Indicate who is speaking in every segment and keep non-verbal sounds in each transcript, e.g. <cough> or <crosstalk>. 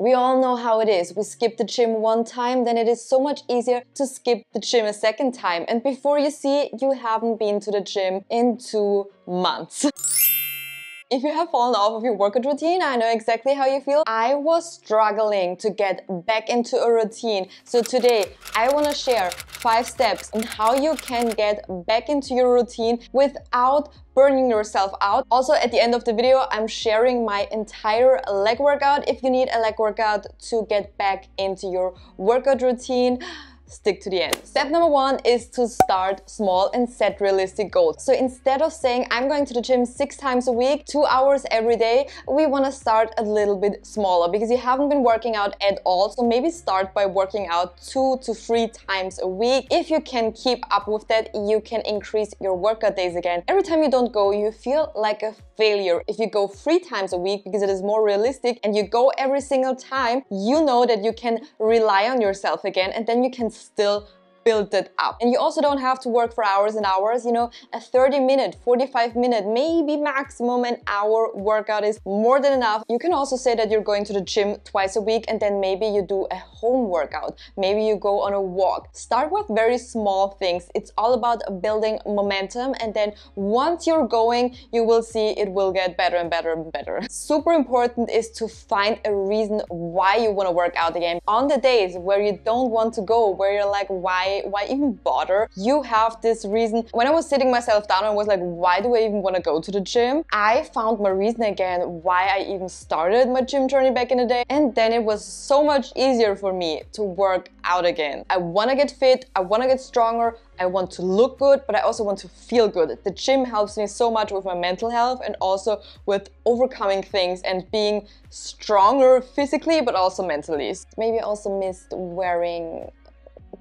Speaker 1: We all know how it is. We skip the gym one time, then it is so much easier to skip the gym a second time. And before you see, it, you haven't been to the gym in two months. <laughs> If you have fallen off of your workout routine, I know exactly how you feel. I was struggling to get back into a routine. So today, I want to share five steps on how you can get back into your routine without burning yourself out. Also, at the end of the video, I'm sharing my entire leg workout if you need a leg workout to get back into your workout routine stick to the end. Step number one is to start small and set realistic goals. So instead of saying I'm going to the gym six times a week, two hours every day, we want to start a little bit smaller because you haven't been working out at all. So maybe start by working out two to three times a week. If you can keep up with that, you can increase your workout days again. Every time you don't go, you feel like a failure. If you go three times a week because it is more realistic and you go every single time, you know that you can rely on yourself again and then you can still build it up. And you also don't have to work for hours and hours, you know, a 30 minute, 45 minute, maybe maximum an hour workout is more than enough. You can also say that you're going to the gym twice a week and then maybe you do a home workout. Maybe you go on a walk. Start with very small things. It's all about building momentum and then once you're going, you will see it will get better and better and better. Super important is to find a reason why you want to work out again. On the days where you don't want to go, where you're like, why why even bother? You have this reason. When I was sitting myself down and was like, why do I even want to go to the gym? I found my reason again why I even started my gym journey back in the day. And then it was so much easier for me to work out again. I want to get fit, I want to get stronger, I want to look good, but I also want to feel good. The gym helps me so much with my mental health and also with overcoming things and being stronger physically, but also mentally. Maybe I also missed wearing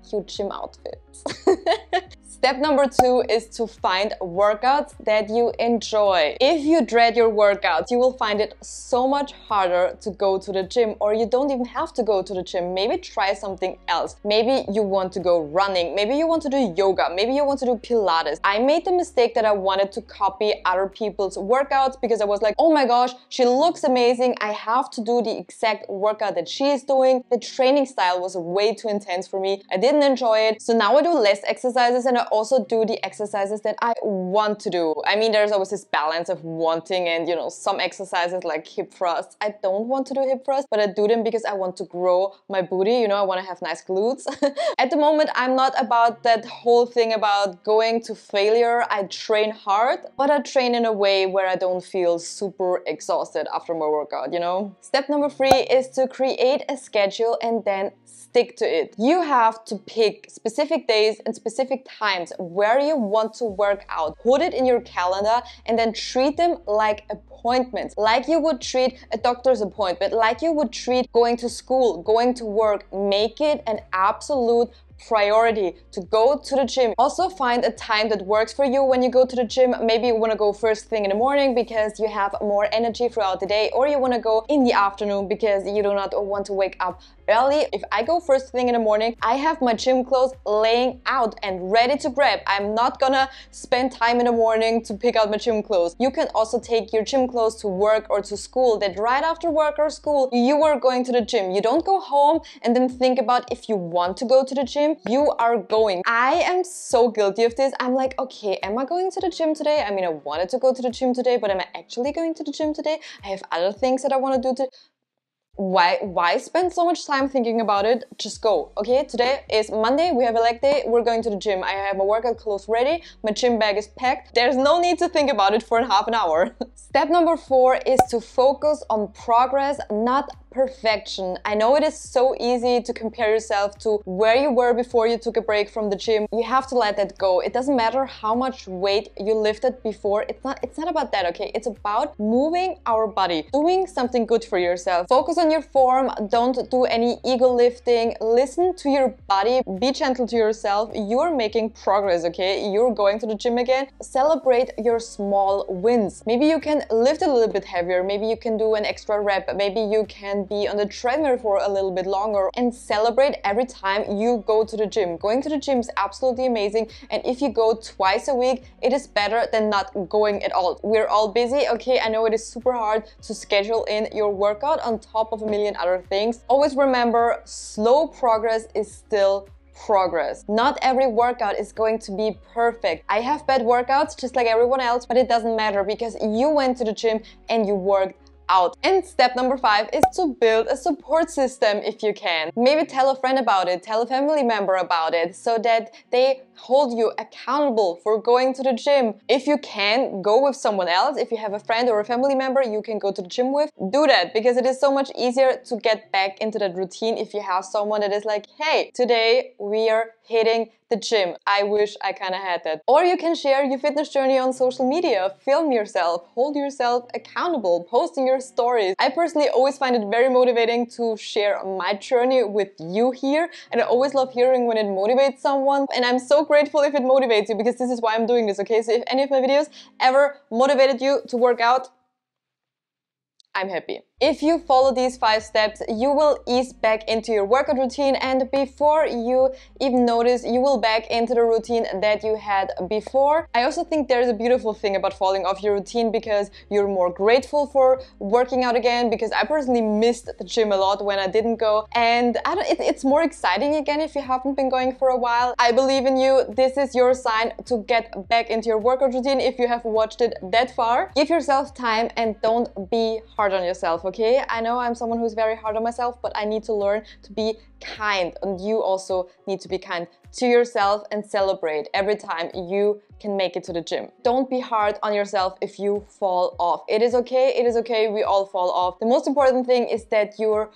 Speaker 1: cute gym outfits. <laughs> Step number two is to find workouts that you enjoy. If you dread your workouts, you will find it so much harder to go to the gym or you don't even have to go to the gym. Maybe try something else. Maybe you want to go running. Maybe you want to do yoga. Maybe you want to do Pilates. I made the mistake that I wanted to copy other people's workouts because I was like, oh my gosh, she looks amazing. I have to do the exact workout that she is doing. The training style was way too intense for me. I didn't enjoy it. So now I do less exercises and I also do the exercises that I want to do. I mean, there's always this balance of wanting and, you know, some exercises like hip thrusts. I don't want to do hip thrusts, but I do them because I want to grow my booty. You know, I want to have nice glutes. <laughs> At the moment, I'm not about that whole thing about going to failure. I train hard, but I train in a way where I don't feel super exhausted after my workout, you know? Step number three is to create a schedule and then stick to it. You have to pick specific days and specific times where you want to work out. Put it in your calendar and then treat them like appointments, like you would treat a doctor's appointment, like you would treat going to school, going to work. Make it an absolute priority to go to the gym. Also find a time that works for you when you go to the gym. Maybe you want to go first thing in the morning because you have more energy throughout the day or you want to go in the afternoon because you do not want to wake up early. If I go first thing in the morning, I have my gym clothes laying out and ready to grab. I'm not gonna spend time in the morning to pick out my gym clothes. You can also take your gym clothes to work or to school that right after work or school, you are going to the gym. You don't go home and then think about if you want to go to the gym, you are going. I am so guilty of this. I'm like, okay, am I going to the gym today? I mean, I wanted to go to the gym today, but am I actually going to the gym today? I have other things that I want to do today why why spend so much time thinking about it just go okay today is monday we have a leg day we're going to the gym i have my workout clothes ready my gym bag is packed there's no need to think about it for half an hour <laughs> step number four is to focus on progress not perfection. I know it is so easy to compare yourself to where you were before you took a break from the gym. You have to let that go. It doesn't matter how much weight you lifted before. It's not it's not about that, okay? It's about moving our body, doing something good for yourself. Focus on your form, don't do any ego lifting. Listen to your body, be gentle to yourself. You're making progress, okay? You're going to the gym again. Celebrate your small wins. Maybe you can lift a little bit heavier, maybe you can do an extra rep, maybe you can and be on the treadmill for a little bit longer and celebrate every time you go to the gym. Going to the gym is absolutely amazing and if you go twice a week, it is better than not going at all. We're all busy, okay? I know it is super hard to schedule in your workout on top of a million other things. Always remember, slow progress is still progress. Not every workout is going to be perfect. I have bad workouts just like everyone else, but it doesn't matter because you went to the gym and you worked out. And step number five is to build a support system if you can. Maybe tell a friend about it, tell a family member about it so that they hold you accountable for going to the gym. If you can, go with someone else. If you have a friend or a family member you can go to the gym with, do that because it is so much easier to get back into that routine if you have someone that is like, hey, today we are hitting the gym. I wish I kind of had that. Or you can share your fitness journey on social media, film yourself, hold yourself accountable, posting your stories. I personally always find it very motivating to share my journey with you here, and I always love hearing when it motivates someone. And I'm so grateful if it motivates you because this is why I'm doing this, okay? So if any of my videos ever motivated you to work out, I'm happy. If you follow these five steps, you will ease back into your workout routine and before you even notice, you will back into the routine that you had before. I also think there's a beautiful thing about falling off your routine because you're more grateful for working out again because I personally missed the gym a lot when I didn't go and it, it's more exciting again if you haven't been going for a while. I believe in you. This is your sign to get back into your workout routine if you have watched it that far. Give yourself time and don't be hard on yourself okay? I know I'm someone who's very hard on myself, but I need to learn to be kind. And you also need to be kind to yourself and celebrate every time you can make it to the gym. Don't be hard on yourself if you fall off. It is okay, it is okay, we all fall off. The most important thing is that you're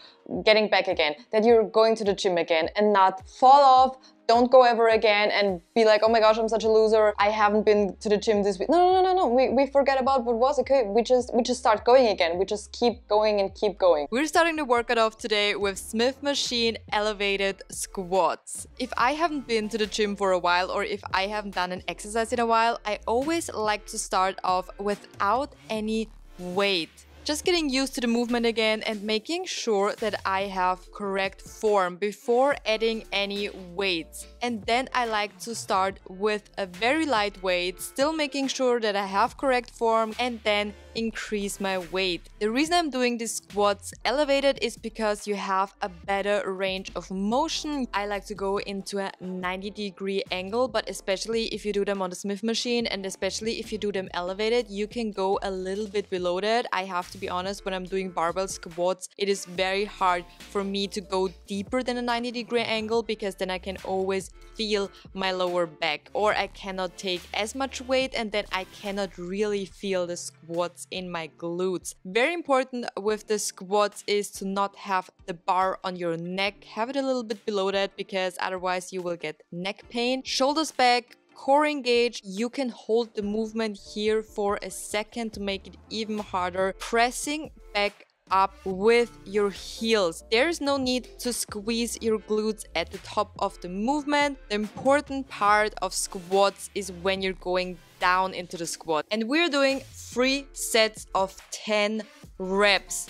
Speaker 1: getting back again, that you're going to the gym again and not fall off, don't go ever again and be like, oh my gosh, I'm such a loser. I haven't been to the gym this week. No, no, no, no, no. We, we forget about what was okay. We just we just start going again. We just keep going and keep going.
Speaker 2: We're starting the workout off today with Smith Machine elevated squats. If I haven't been to the gym for a while or if I haven't done an exercise in a while, I always like to start off without any weight. Just getting used to the movement again and making sure that I have correct form before adding any weights. And then I like to start with a very light weight, still making sure that I have correct form and then increase my weight. The reason I'm doing these squats elevated is because you have a better range of motion. I like to go into a 90 degree angle, but especially if you do them on the Smith machine and especially if you do them elevated, you can go a little bit below that. I have to be honest, when I'm doing barbell squats, it is very hard for me to go deeper than a 90 degree angle because then I can always feel my lower back or I cannot take as much weight and then I cannot really feel the squats in my glutes. Very important with the squats is to not have the bar on your neck. Have it a little bit below that because otherwise you will get neck pain. Shoulders back, core engaged. You can hold the movement here for a second to make it even harder. Pressing back up with your heels. There's no need to squeeze your glutes at the top of the movement. The important part of squats is when you're going down into the squat. And we're doing three sets of 10 reps.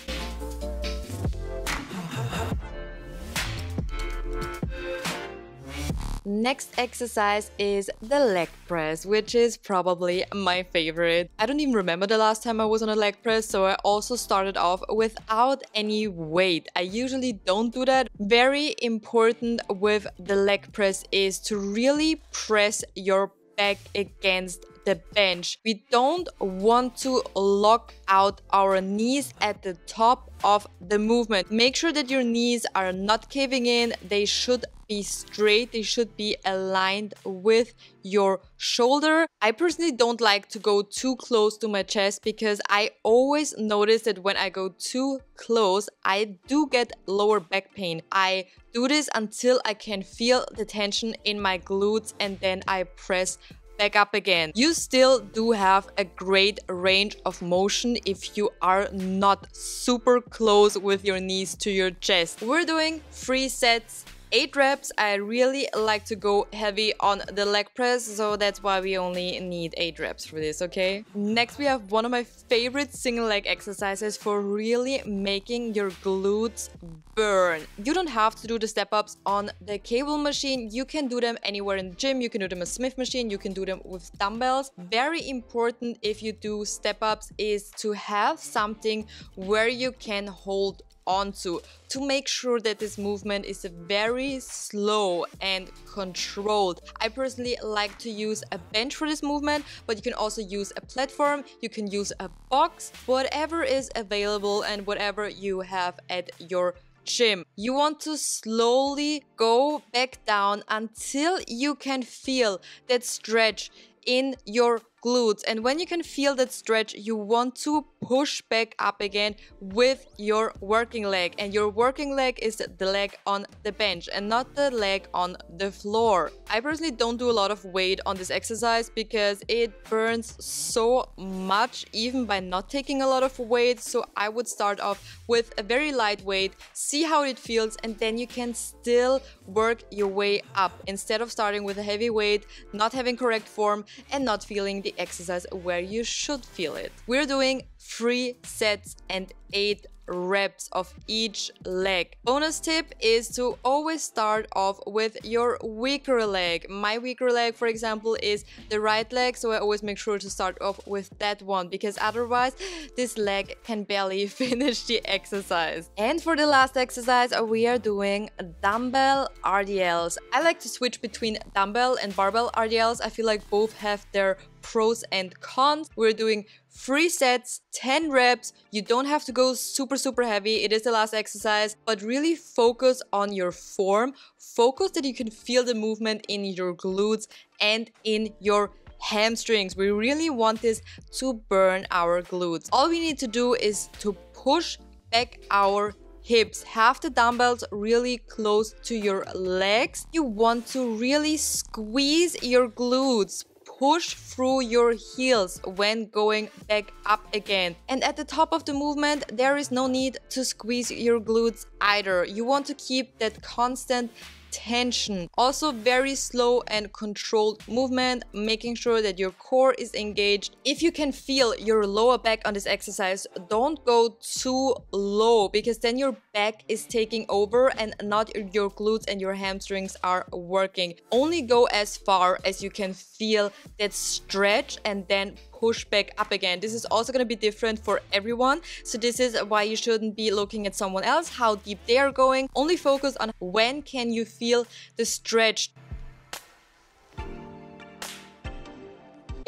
Speaker 2: Next exercise is the leg press, which is probably my favorite. I don't even remember the last time I was on a leg press, so I also started off without any weight. I usually don't do that. Very important with the leg press is to really press your back against the bench. We don't want to lock out our knees at the top of the movement. Make sure that your knees are not caving in. They should be straight. They should be aligned with your shoulder. I personally don't like to go too close to my chest because I always notice that when I go too close, I do get lower back pain. I do this until I can feel the tension in my glutes and then I press back up again. You still do have a great range of motion if you are not super close with your knees to your chest. We're doing three sets
Speaker 1: 8 reps, I really like to go heavy on the leg press, so that's why we only need 8 reps for this, okay? Next we have one of my favorite single leg exercises for really making your glutes burn. You don't have to do the step-ups on the cable machine, you can do them anywhere in the gym, you can do them a Smith machine, you can do them with dumbbells. Very important if you do step-ups is to have something where you can hold onto to make sure that this movement is very slow and controlled. I personally like to use a bench for this movement, but you can also use a platform, you can use a box, whatever is available and whatever you have at your gym. You want to slowly go back down until you can feel that stretch in your glutes. And when you can feel that stretch you want to push back up again with your working leg. And your working leg is the leg on the bench and not the leg on the floor. I personally don't do a lot of weight on this exercise because it burns so much even by not taking a lot of weight. So i would start off with a very light weight see how it feels and then you can still work your way up instead of starting with a heavy weight not having correct form and not feeling the exercise where you should feel it. We're doing three sets and eight reps of each leg. Bonus tip is to always start off with your weaker leg. My weaker leg, for example, is the right leg, so I always make sure to start off with that one because otherwise this leg can barely <laughs> finish the exercise. And for the last exercise, we are doing dumbbell RDLs. I like to switch between dumbbell and barbell RDLs. I feel like both have their pros and cons. We're doing three sets, 10 reps. You don't have to go super, super heavy. It is the last exercise, but really focus on your form. Focus that you can feel the movement in your glutes and in your hamstrings. We really want this to burn our glutes. All we need to do is to push back our hips. Have the dumbbells really close to your legs. You want to really squeeze your glutes push through your heels when going back up again. And at the top of the movement, there is no need to squeeze your glutes either. You want to keep that constant tension. Also very slow and controlled movement, making sure that your core is engaged. If you can feel your lower back on this exercise, don't go too low because then your back is taking over and not your glutes and your hamstrings are working. Only go as far as you can feel that stretch and then push back up again. This is also going to be different for everyone. So this is why you shouldn't be looking at someone else, how deep they are going. Only focus on when can you feel the stretch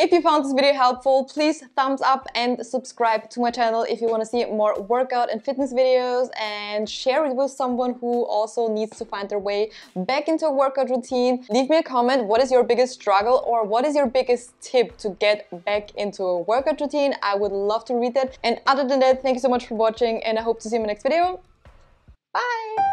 Speaker 3: If you found this video helpful, please thumbs up and subscribe to my channel if you want to see more workout and fitness videos and share it with someone who also needs to find their way back into a workout routine. Leave me a comment, what is your biggest struggle or what is your biggest tip to get back into a workout routine? I would love to read that. And other than that, thank you so much for watching and I hope to see you in my next video. Bye!